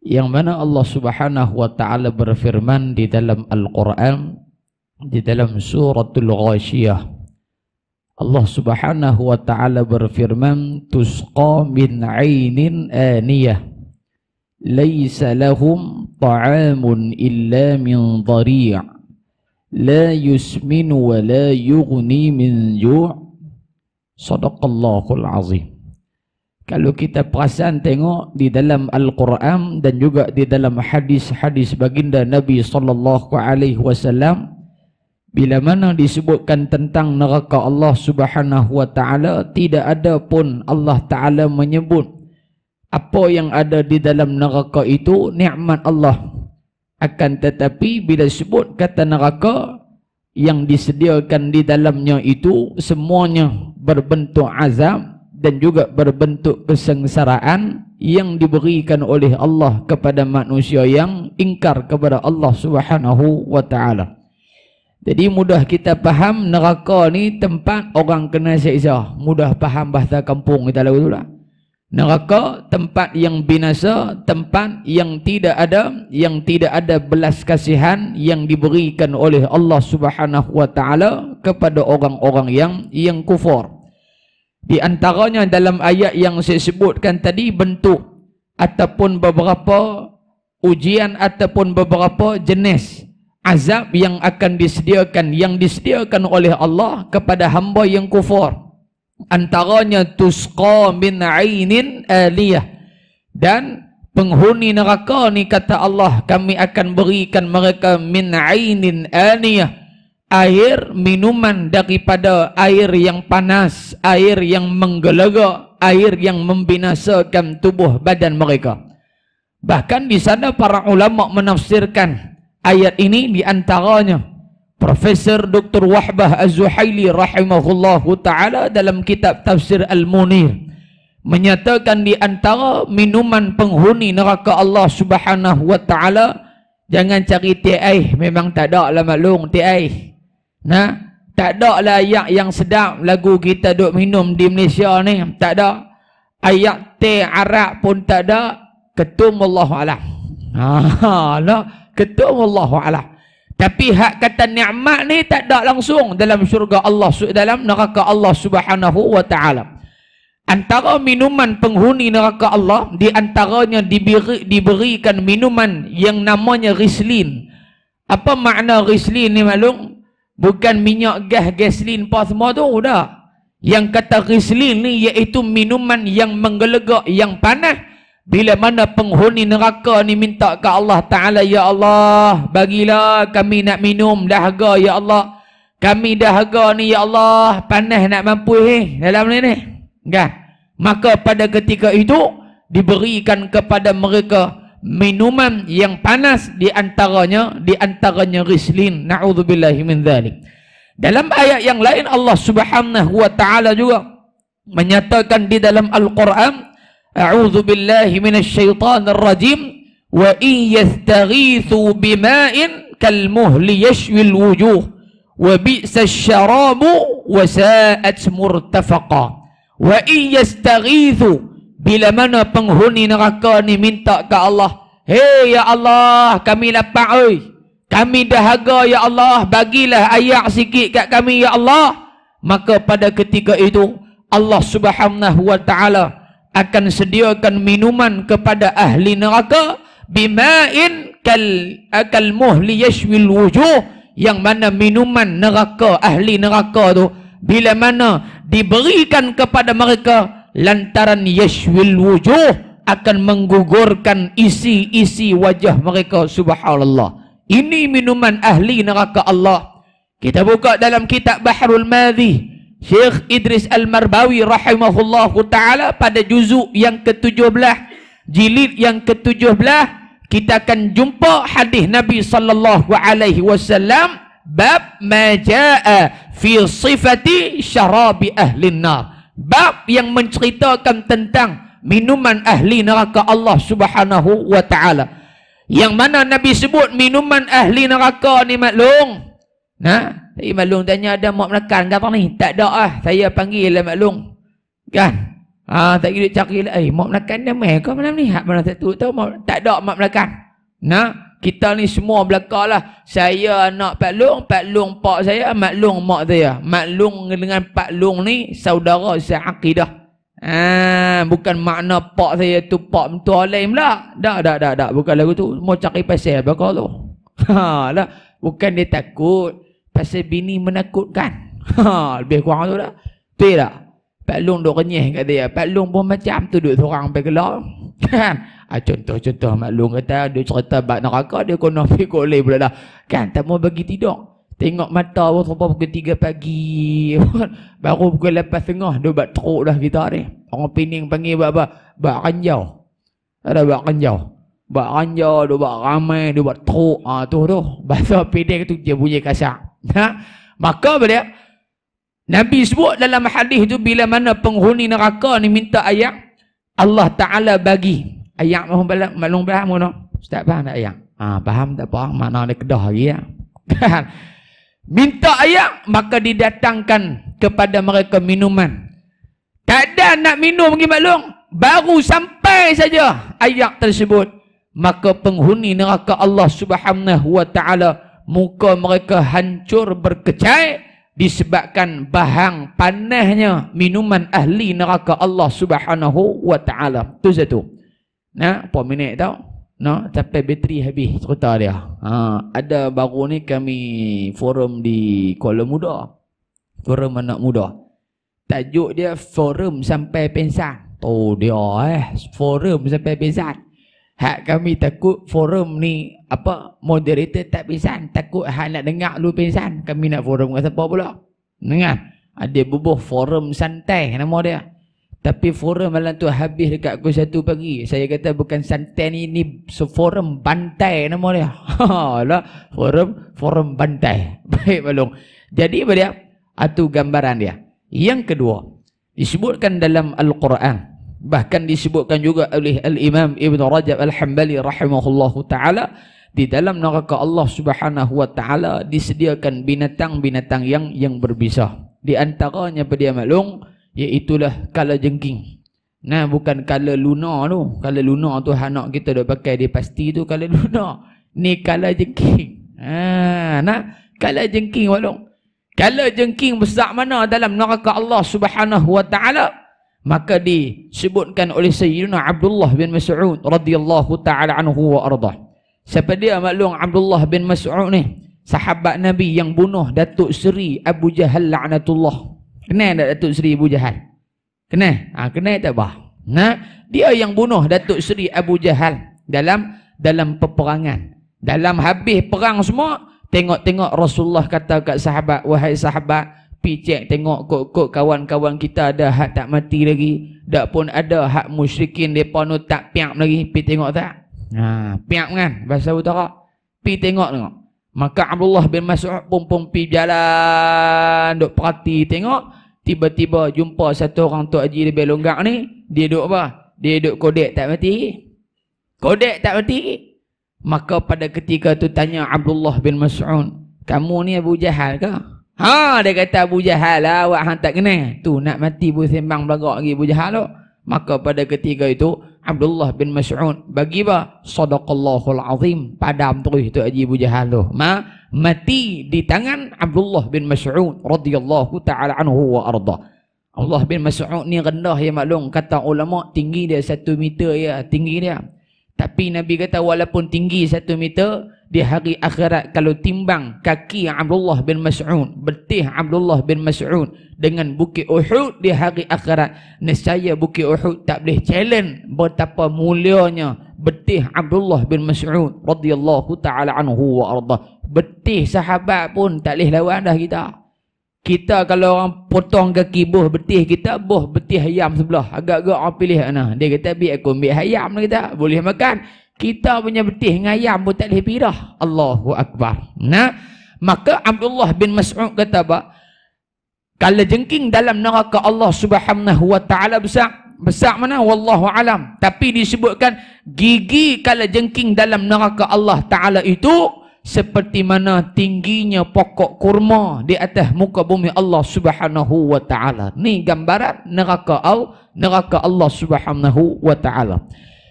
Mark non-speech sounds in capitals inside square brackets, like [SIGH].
yang mana Allah Subhanahu wa taala berfirman di dalam Al-Qur'an di dalam suratul Ghashiyah Allah Subhanahu wa taala berfirman tusqa min 'ainin aniyah laisa lahum ta'amun illa min dhari' la yusmin wa la yughni min ju' sadaqallahul azim kalau kita perasan tengok di dalam Al-Quran dan juga di dalam hadis-hadis baginda Nabi sallallahu alaihi wasallam bila mana disebutkan tentang neraka Allah Subhanahu wa taala tidak ada pun Allah taala menyebut apa yang ada di dalam neraka itu nikmat Allah. Akan tetapi bila sebut kata neraka yang disediakan di dalamnya itu semuanya berbentuk azab dan juga berbentuk kesengsaraan yang diberikan oleh Allah kepada manusia yang ingkar kepada Allah Subhanahu wa taala. Jadi mudah kita faham neraka ni tempat orang kena siksa. Mudah faham bahasa kampung kita lalu itulah. Neraka tempat yang binasa, tempat yang tidak ada yang tidak ada belas kasihan yang diberikan oleh Allah Subhanahu wa taala kepada orang-orang yang yang kufur. Di antaranya dalam ayat yang saya sebutkan tadi bentuk ataupun beberapa ujian ataupun beberapa jenis azab yang akan disediakan yang disediakan oleh Allah kepada hamba yang kufur. Antaranya tusqa min ainin aliyah dan penghuni neraka ni kata Allah kami akan berikan mereka min ainin aliyah air minuman daripada air yang panas, air yang menggelegak, air yang membinasakan tubuh badan mereka. Bahkan di sana para ulama menafsirkan ayat ini di antaranya Profesor Dr. Wahbah Az-Zuhaili rahimahullahu taala dalam kitab tafsir Al-Munir menyatakan di antara minuman penghuni neraka Allah Subhanahu wa taala jangan cari teh air memang tak ada lah maklum teh air Nah, tak ada lah ayat yang sedap lagu kita duk minum di Malaysia ni. Tak ada. Ayat teh Arab pun tak ada. Ketum Allah Alam. Ha, [LAUGHS] no. Ketum Allah Alam. Tapi hak kata nikmat ni tak ada langsung dalam syurga Allah dalam neraka Allah Subhanahu wa taala. Antara minuman penghuni neraka Allah di antaranya diberi, diberikan minuman yang namanya Rislin. Apa makna Rislin ni maklum? Bukan minyak gas, gasolin apa semua tu dah. Yang kata rislin ni iaitu minuman yang menggelegak, yang panas. Bila mana penghuni neraka ni minta ke Allah Ta'ala, Ya Allah, bagilah kami nak minum dahaga, Ya Allah. Kami dahaga ni, Ya Allah, panas nak mampu eh, dalam ni ni. Kan? Maka pada ketika itu, diberikan kepada mereka minuman yang panas di antaranya di antaranya rislin. Naudzubillahi min dzalik. Dalam ayat yang lain Allah Subhanahu wa taala juga menyatakan di dalam Al-Qur'an a'udzubillahi minasyaitonir rajim wa in yastaghithu bima'in kalmuhli yashwi alwujuh wa bi'sa asyarabu wa sa'at murtafaqa wa in yastaghithu bila mana penghuni neraka ni minta ke Allah hei ya Allah kami lapar oi. Kami dahaga ya Allah. Bagilah ayak sikit kat kami ya Allah. Maka pada ketika itu Allah subhanahu wa ta'ala akan sediakan minuman kepada ahli neraka bima'in kal akal muhli yashwil wujuh. Yang mana minuman neraka ahli neraka tu bila mana diberikan kepada mereka lantaran yashwil wujuh akan menggugurkan isi-isi wajah mereka subhanallah. Ini minuman ahli neraka Allah. Kita buka dalam kitab Bahrul Madhi. Syekh Idris Al-Marbawi rahimahullah taala pada juzuk yang ke-17 jilid yang ke-17 kita akan jumpa hadis Nabi sallallahu alaihi wasallam bab ma jaa fi sifati syarabi ahli nar bab yang menceritakan tentang minuman ahli neraka Allah Subhanahu wa taala. Yang mana Nabi sebut minuman ahli neraka ni maklum. Nah, tadi maklum tanya ada mak melakan ke apa ni? Tak ada ah, saya panggil lah maklum. Kan? Ah tak kira cari lah. Eh, mak melakan dia meh kau malam ni. Hak mana satu tahu mak tak ada mak melakan. Nah, kita ni semua belakang lah. Saya anak Pak Long, Pak Long pak saya, Mak Long mak saya. Mak Long dengan Pak Long ni saudara seakidah. Ah, bukan makna pak saya tu pak mentua lain pula. Dak, dak, dak, dak. Bukan lagu tu. Mau cari pasal belakang tu. [LAUGHS] Ha, lah. Bukan dia takut. Pasal bini menakutkan. [LAUGHS] Ha, lebih kurang tu dah. Betul tak? Pak Long duk renyih kat dia. Pak Long pun macam tu duduk seorang pergi gelap. Kan? Ha, contoh-contoh Mak Long kata dia cerita bab neraka dia kena [LAUGHS] fikir oleh pula dah. Kan? Tak mau bagi tidur. Tengok mata pun sampai pukul 3 pagi. [LAUGHS] Baru pukul 8 tengah dia buat teruk dah kita ni. Orang Pening panggil buat apa? Buat ranjau. Ada buat ranjau. Buat ranjau, dia buat ramai, dia buat teruk. Ha, tu tu. Bahasa Pening tu dia bunyi kasar. Ha? Maka apa dia? Nabi sebut dalam hadis tu bila mana penghuni neraka ni minta ayat Allah Taala bagi ayat mahu balak malung faham ngono ustaz faham tak ayat ha faham tak faham. Mana ada kedah lagi ya. Minta ayat maka didatangkan kepada mereka minuman. Tak ada nak minum pergi maklum. Baru sampai saja ayat tersebut. Maka penghuni neraka Allah Subhanahu wa taala muka mereka hancur berkecai disebabkan bahang panasnya minuman ahli neraka Allah Subhanahu wa taala. Tu satu. Nah, apa minit tau? No, sampai bateri habis cerita dia. Ha, ada baru ni kami forum di Kuala Muda. Forum anak muda. Tajuk dia forum sampai pensan. Tu dia eh, forum sampai pensan. Hak kami takut forum ni apa moderator tak pingsan. Takut hak nak dengar lu pingsan. Kami nak forum dengan siapa pula? Dengar. Ada bubuh forum santai nama dia. Tapi forum malam tu habis dekat pukul satu pagi. Saya kata bukan santai ni, ni forum bantai nama dia. [LAUGHS] lah forum forum bantai. [LAUGHS] Baik balung. Jadi apa dia? Atu gambaran dia. Yang kedua, disebutkan dalam Al-Quran bahkan disebutkan juga oleh al-Imam Ibn Rajab Al-Hambali rahimahullahu taala di dalam neraka Allah Subhanahu wa taala disediakan binatang-binatang yang yang berbisa di antaranya pada maklum iaitu kala jengking. Nah bukan kala lunar tu. Kala lunar tu anak kita dah pakai dia pasti tu kala [LAUGHS] lunar ni kala jengking. Ha nah kala jengking maklum kala jengking besar mana dalam neraka Allah Subhanahu wa taala? Maka disebutkan oleh Sayyidina Abdullah bin Mas'ud radhiyallahu taala anhu wa ardah. Siapa dia maklum Abdullah bin Mas'ud ni? Sahabat Nabi yang bunuh Datuk Seri Abu Jahal la'natullah. Kenal tak Datuk Seri Abu Jahal? Kenal? Ha, kenal tak bah? Nah, dia yang bunuh Datuk Seri Abu Jahal dalam dalam peperangan. Dalam habis perang semua, tengok-tengok Rasulullah kata kat sahabat, wahai sahabat, pi cek tengok kok-kok kawan-kawan kita ada hak tak mati lagi dak pun ada hak musyrikin depa nu tak piak lagi pi tengok tak ha piak kan bahasa utara pi tengok tengok maka Abdullah bin Mas'ud pun pun pi jalan duk perhati tengok tiba-tiba jumpa satu orang tok haji lebih longgak ni dia duk apa dia duk kodek tak mati kodek tak mati maka pada ketika tu tanya Abdullah bin Mas'ud kamu ni Abu Jahal ke Ha dia kata Abu Jahal lah awak hang tak kenal. Tu nak mati pun sembang belagak lagi Abu Jahal tu. Maka pada ketika itu Abdullah bin Mas'ud bagi ba sadaqallahul azim padam terus tu Haji Abu Jahal tu. Ma mati di tangan Abdullah bin Mas'ud radhiyallahu taala anhu wa arda. Allah bin Mas'ud ni rendah ya maklum kata ulama tinggi dia satu meter ya tinggi dia. Tapi Nabi kata walaupun tinggi satu meter di hari akhirat kalau timbang kaki Abdullah bin Mas'ud betih Abdullah bin Mas'ud dengan bukit Uhud di hari akhirat nescaya bukit Uhud tak boleh challenge betapa mulianya betih Abdullah bin Mas'ud radhiyallahu taala anhu wa arda betih sahabat pun tak boleh lawan dah kita kita kalau orang potong kaki buh betih kita buh betih ayam sebelah agak-agak orang pilih mana dia kata biar aku ambil ayam kita boleh makan kita punya betih dengan ayam pun tak boleh pirah. Allahu Akbar. Nah, maka Abdullah bin Mas'ud kata apa? Kalau jengking dalam neraka Allah Subhanahu wa taala besar, besar mana wallahu alam. Tapi disebutkan gigi kalau jengking dalam neraka Allah taala itu seperti mana tingginya pokok kurma di atas muka bumi Allah Subhanahu wa taala. Ni gambaran neraka Allah, neraka Allah Subhanahu wa taala.